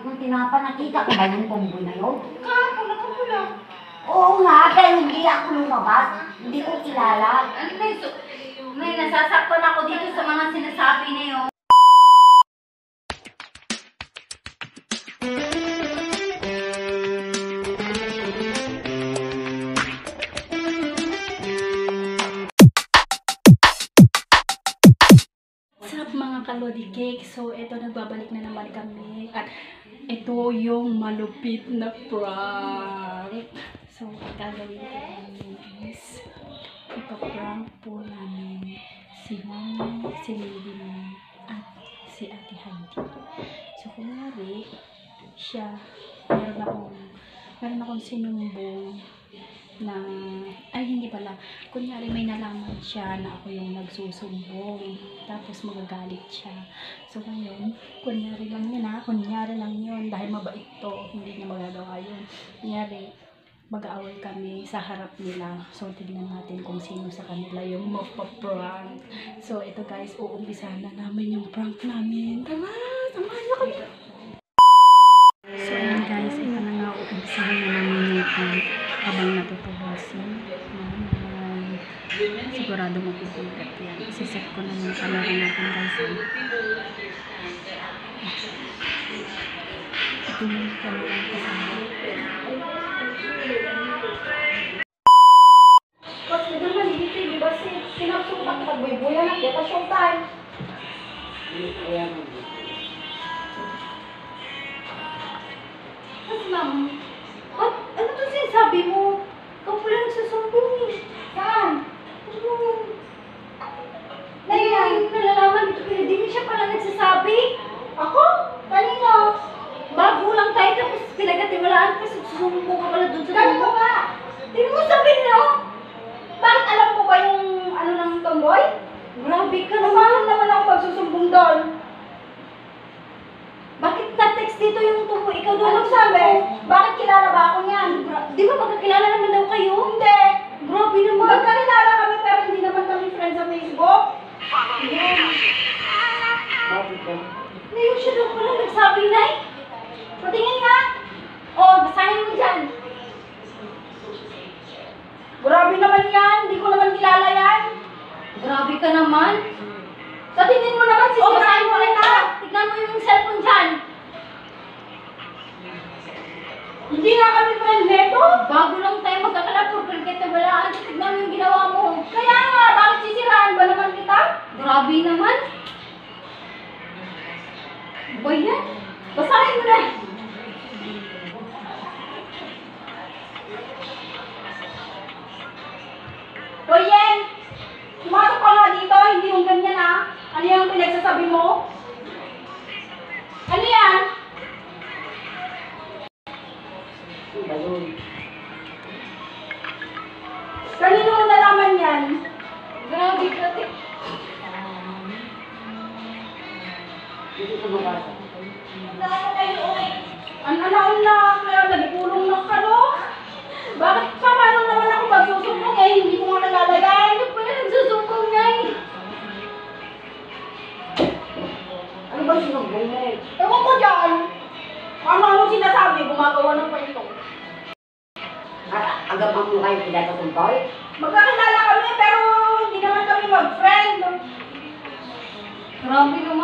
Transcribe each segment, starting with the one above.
Kung tinapa, nakita ko ba yung tomboy na yun? Kahapon, nakapula. Oo nga, pero hindi ako lumabas. Hindi ko kilala. Ano may, so, may nasasaktan ako dito sa mga sinasabi na yun. Up mga kalodi cake? So, ito nagbabalik na naman kami. At ito yung malupit na prank. So, gagawin ko is ipaprank po namin si Mama, si Lady May, at si Ate Heidi. So, kunwari, siya, meron akong, meron akong sinumbong na, ay hindi pala, kunyari may nalaman siya na ako yung nagsusumbong, tapos magagalit siya. So ngayon, kunyari lang yun ha, kunyari lang yun, dahil mabait to, hindi niya magagawa yun. Kunyari, mag-aaway kami sa harap nila. So, tignan natin kung sino sa kanila yung mapaprank. So, ito guys, uumpisahan na namin yung prank namin. Tara, samahan niyo kami. So, yun guys, ito na nga, uumpisahan na namin yung prank habang natutulog si Mama. Sigurado magugulat yan. Isiset ko na yung camera natin guys. Ito yung camera kasama. Kasi naman, hindi ko di ba si sinapsukat ka, buhay-buhay na, kaya showtime. Mas ma'am, at ano to sinasabi mo? Ikaw pala nagsusumbong eh. Saan? Ano? Ngayon, nalalaman dito kay Dimi siya pala nagsasabi. Ako? Kanino? Bago lang tayo tapos pinagkatiwalaan ka susumbong ka pala doon sa Kanino nga? Hindi mo sabihin no? Bakit alam ko ba yung ano ng tomboy? Grabe ka Ano naman. naman ako magsusumbong doon? Bakit na-text dito yung tumo? Ikaw doon Anong sabi? Bakit kilala ba ako niyan? Di ba magkakilala naman daw kayo? Hindi. Grabe naman. Magkakilala kami pero hindi naman kami friends sa Facebook. Ngayon siya daw pala nagsabi na eh. Patingin nga. Oh, basahin mo dyan. Grabe naman yan. Hindi ko naman kilala yan. Grabe ka naman. Sa tingin mo naman, Oh, sisirain mo mo rin ha. Tignan mo yung cellphone dyan. Hindi nga kami friends neto. Bago lang tayo magkakalap for pagkatiwalaan. Tignan mo yung ginawa mo. Kaya nga, bakit sisiraan ba naman kita? Grabe naman. Ba yan? Basahin mo na. Hoy, Yen! Pumasok ka nga dito, hindi yung ganyan ha. Ano yung pinagsasabi mo? Ang anaon na, kaya nagpulong ng kano? Bakit pa paano naman ako magsusumbong eh? Hindi ko nga nalalagay. Ano nagsusumbong na eh? Ano ba sinumbong mo? Ewan ko dyan. Ano-ano sinasabi, gumagawa ng kwento. Agam ang mukha yung pinatutumpay? Magkakilala kami pero hindi naman kami mag-friend. Grabe naman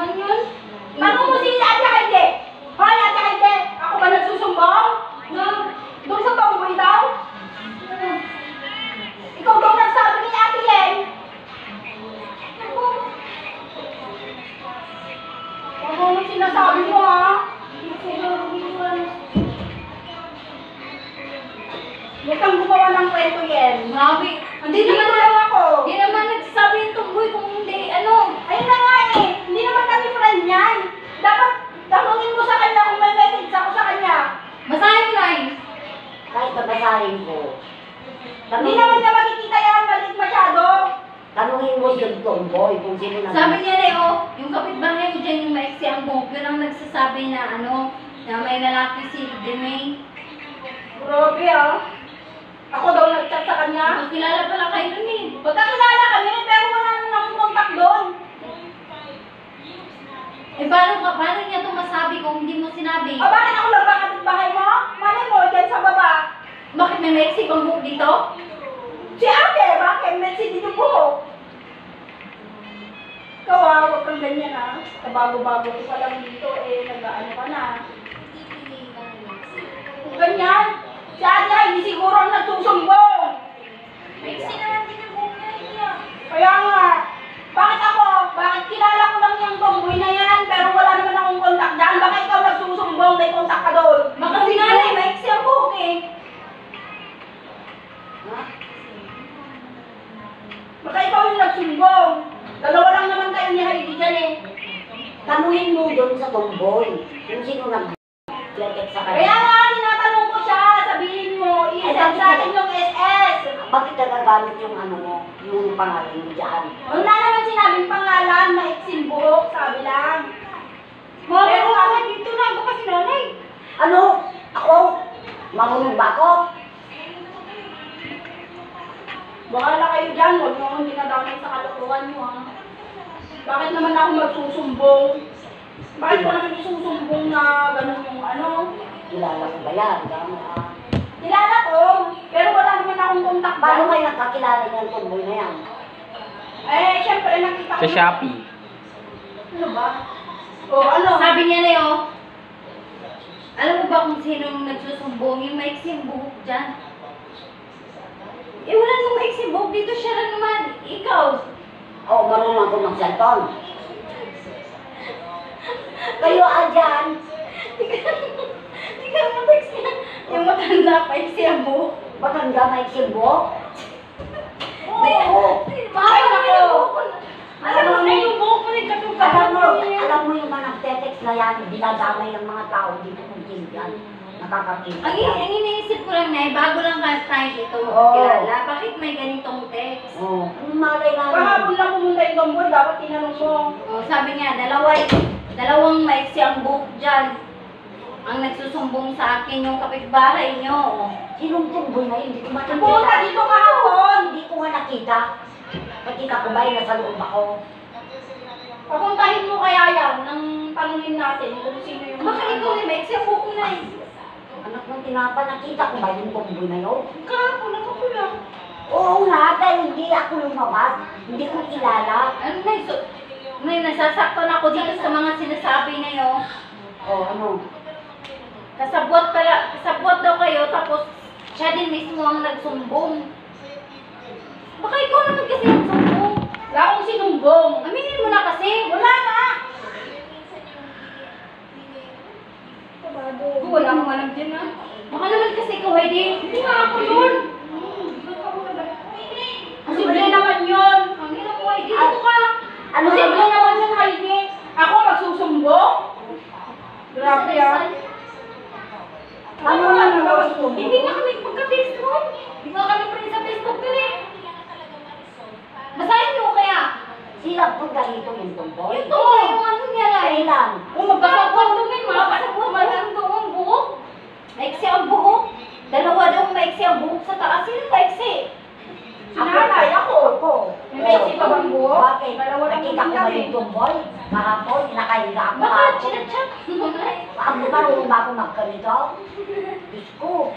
Grabe ah. Ako daw nag-chat sa kanya. Magkilala pala kayo nun eh. Pagkakilala kami, pero wala na akong contact doon. Eh, paano, ka, paano niya ito masabi kung hindi mo sinabi? O bakit ako lang ba bahay mo? Malay mo, dyan sa baba. Bakit may maiksi bang buhok dito? Si ate, bakit may si dito ah, huwag kang ganyan ah. Kabago-bago ko pa lang dito eh, nag-ano ka na. Ganyan, si ate hindi siguro ang nagsusumbong. Maiksi naman din ang buhok niya. Kaya nga, bakit ako? Bakit kilala ko lang yung tomboy na yan, pero wala naman akong kontak dyan? Baka ikaw nagsusumbong, may kontak ka doon. Baka si nanay, maiksi ang buhok eh. Baka ikaw yung nagsumbong. Dalawa lang naman kayo ni Heidi dyan eh. Tanungin mo doon sa tomboy. Kung sino nag letek sa Kaya kanya. nga, tinatanong ko siya, sabihin mo, i-send sa akin yung SS. Bakit nagagamit yung ano mo, yung pangalan mo dyan? Wala naman sinabing pangalan, maiksin buhok, sabi lang. Pero bakit dito na ako kasi nanay? Ano? Ako? Marunong ba ako? Bahala kayo dyan, huwag mo akong dinadamay sa kalokohan mo ha. Bakit naman ako magsusumbong? Bakit ko naman isusumbong na ganun yung ano? Kilala ko ba yan? Kilala ko, pero wala naman akong kontak Paano dyan. kayo nakakilala ng tomboy na yan? Eh, syempre nakita ko. Sa Shopee. Ano ba? O ano? Sabi niya na yun, alam mo ba kung sino yung nagsusumbong? Yung maiksi ang buhok dyan. Eh, wala nang maiksi ang buhok dito. Siya lang naman. Ikaw. Oo, marunong ako mag-cellphone. Kayo ah, Yung matanda, maiksi ang buhok. Matanda may simbo. Oo. Ay, nako. Alam mo na yung buhok rin katong Alam mo, alam mo yung mga nagtetext na yan, dinadamay ng mga tao dito kung sino yan. Nakakakita Ang, ang iniisip ko lang na, bago lang ka tayo dito Oo. kilala. Bakit may ganitong text? Oo. Ang malay nga Kahapon lang pumunta yung tomboy, dapat tinanong mo. Oh, sabi niya, dalawa, dalawang maiksi ang buhok dyan. Ang nagsusumbong sa akin yung kapitbahay niyo. Sinong tumboy na yun? Hindi ko Pumunta makakita. dito kahapon. Hindi ko nga nakita. Nakita ko ba yung nasa loob ako? Papuntahin mo kaya yan, nang tanungin natin kung sino yung... Baka ikaw ni ang buhok mo na eh. Anak ng tinapa, nakita ko ba yung tumboy na yun? Kahapon lang. Oo nga, dahil hindi ako lumabas. Hindi ko kilala. Ano na so, may nasasaktan ako dito sa mga sinasabi na yun. Oo, ano? Kasabot pala, kasabot daw kayo, tapos siya din mismo ang nagsumbong. Baka ikaw naman kasi ang sumbong. Wala akong sinumbong. Aminin mo na kasi. Wala na. Wala akong alam dyan ah. Baka naman kasi ikaw, Heidi. Hindi nga ako yun. Simple naman yun. Ang hirap mo, Heidi. Dito ka. Ano Simple naman? yung Heidi. Ako magsusumbong? Grabe ah. Hindi nga kami magka-Facebook. Hindi nga kami friends sa Facebook din eh. Basahin niyo kaya. Sila po ganito yung tumboy. Yung tuloy, yung ano niya lang. Kailan? Kung magkakapon, doon, mga kasabot man ang doon buhok. Maiksi ang buhok. Dalawa daw maiksi ang buhok sa taas. Sino maiksi? sinanay ako. Ako. May maiksi pa bang buhok? Bakit? Nakita ko ba yung tumboy? Kahapon, nakahiga ako kahapon. chinachat eh. Ang marunong ba ako magkanito? Diyos ko.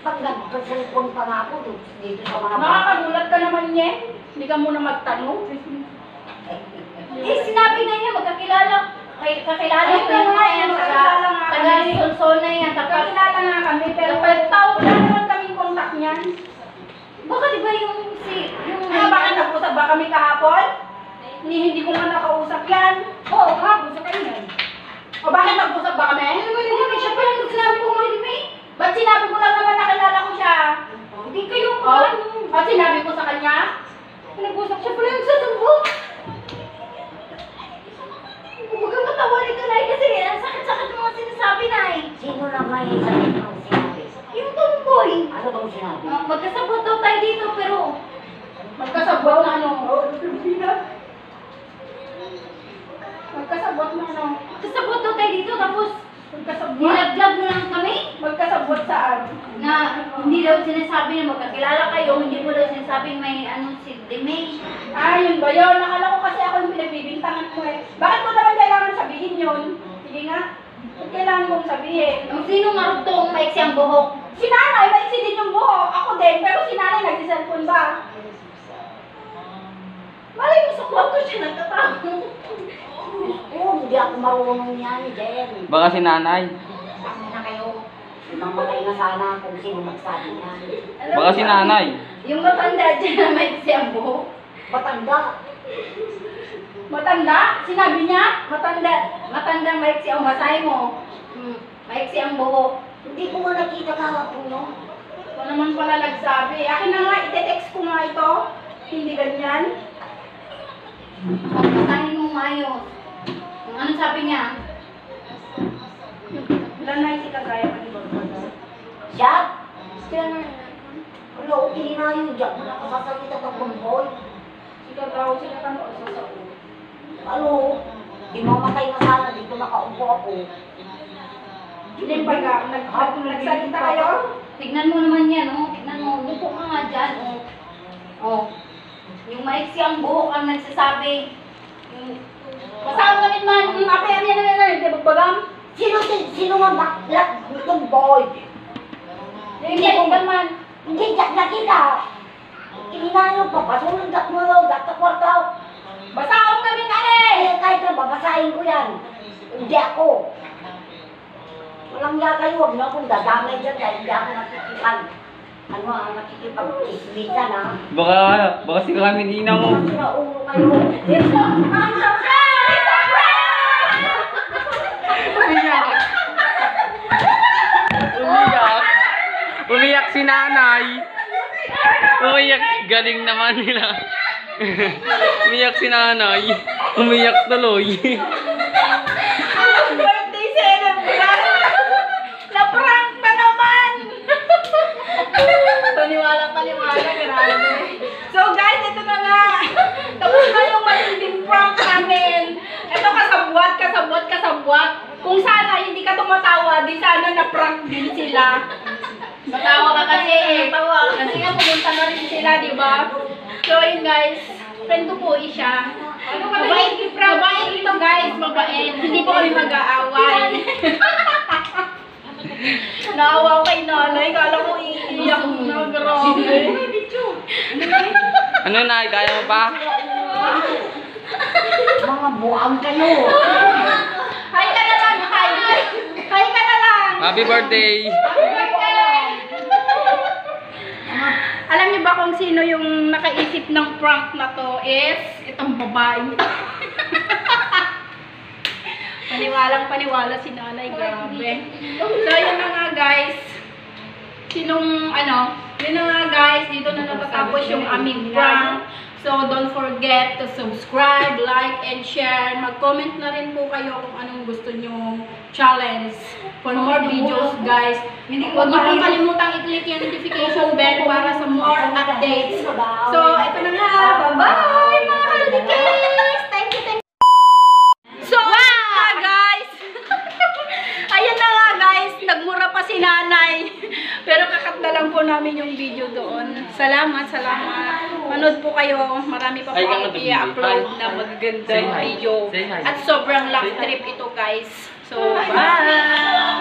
Pag nagpa-cellphone pa nga ako dito sa mga bata. Nakakagulat ka naman niya. Hindi ka muna magtanong. Eh, sinabi na niya, magkakilala. Kakilala ko na nga, yan. yung Taga, kakilala nga taga kami. Sonson na yan. Kakilala nga kami, pero tao wala naman kaming kontak niyan. baka di ba yung si, yung... Ah, bakit nag-usap ba kami kahapon? Hindi, hindi ko nga nakausap yan. Oo, kahapon sa kanya. O bakit nag-usap ba kami? Ano mo yun, May? Siya pa yung sinabi ko mo, May. Ba't sinabi ko lang naman nakilala ko siya? Hindi kayo O, ano. o sinabi ko sa kanya? Nag-usap siya pala yung sasumbong. Huwag kang matawa nito, Nay, kasi ang sakit-sakit mga sinasabi, Nay. Sino naman yung sakit ng sinabi? Yung tomboy. Ano bang sinabi? Ah, Magkasabot daw tayo dito, pero Magkasabot na ano? Magkasabot na ano? magkasabot daw tayo dito, tapos Magkasabot? nilaglag mo lang kami. Magkasabot saan? Na hindi daw sinasabi na magkakilala kayo, hindi mo daw sinasabing may ano si Demay. Ah, yun ba yun? Nakala ko kasi ako yung pinagbibintangan mo eh. Bakit mo naman kailangan sabihin yun? Sige nga. Ba't kailangan mong sabihin? Kung sino marutong maiksi ang buhok. Si nanay, maiksi din yung buhok. Ako din, pero si nanay nagsiselfon ba? Malay mo sa kwarto siya nagtatago. Oo, hindi ako marunong yan, Jen. Baka si nanay. Sabi na kayo. Mamatay na sana kung sino magsabi niyan. Alam Baka mo si ba? nanay. Yung matanda dyan na ang buhok. Matanda. Matanda? Sinabi niya? Matanda, matanda maiksi ang masay mo. Hmm. Maiksi ang buhok. Hindi ko nga nakita kahapon, no? Ito naman pala nagsabi. Akin na nga, ite-text ko nga ito. Hindi ganyan. Pagpasahin mo maayos. Kung ano sabi niya, Ilan na si kagaya pa ni Barbara? Siya? sila na Wala ko kininayo. Diyan mo nakasasalita ng bumboy. Si kagaya sila ka noon sa sao. Ano? Di mamatay na sana dito nakaupo ako. Hindi pa ka, nag, nag, nagsalita kayo? Tignan mo naman yan, oh. Tignan mo. Upo ka nga dyan, oh. Oh. Yung maiksi ang buhok ang nagsasabi. Yung, Kasama namin man, mm, ape, ano yan, ano yan, hindi bagbagam. Sino, sino nga baklat ng boy? Hindi bagbagam man. Hindi diyan nakita. Kininayo pa, pasunod at mo dapat kwartaw. Basaong namin, ane! Eh, kahit na babasahin ko yan. Hindi ako. Walang ya kayo, huwag na akong dadamay dyan dahil hindi ako nakikipan. Ano ang nakikipag-ismisan ha? Baka, baka si kami nina mo. Ang sira ulo kayo. Umiyak. Umiyak. Umiyak si nanay. Umiyak. Galing naman nila. Umiyak si nanay. Umiyak tuloy. Birthday celebrant! Na-prank na naman! Paniwala, paniwala, grabe. So guys, ito na nga. Tapos na yung matinding prank namin. Ito kasabwat, kasabwat, kasabwat. Kung sana hindi ka tumatawa, di sana na-prank din sila. Matawa ka kasi. Matawa. Kasi nga pumunta na rin sila, di ba? So yun guys, friend ko po siya. Mabait, mabait ito guys, mabait. Hindi po kami mag-aaway. Naawa ko kay nanay, kala ko iiyak na, grabe. Ano nay, kaya mo pa? Mga buang kayo. Hi ka na lang, hi. Hi ka na lang. Happy birthday! Alam niyo ba kung sino yung nakaisip ng prank na to is itong babae. Paniwalang paniwala si nanay, grabe. So, yun na nga guys. Sinong, ano, yun na nga guys, dito na natatapos yung aming prank. So, don't forget to subscribe, like, and share. Mag-comment na rin po kayo kung anong gusto nyo challenge for more videos, guys. Huwag niyo pong kalimutang i-click yung notification bell para sa more updates. So, ito na nga. Bye-bye, mga kalikis! Thank you, thank you. So, ayun na nga, guys. Ayan na nga, guys. Nagmura pa si nanay. Pero kakat na lang po namin yung video doon. Salamat, salamat. Manood po kayo. Marami pa po ako i-upload na hi. video. At sobrang love trip ito, guys. So, bye!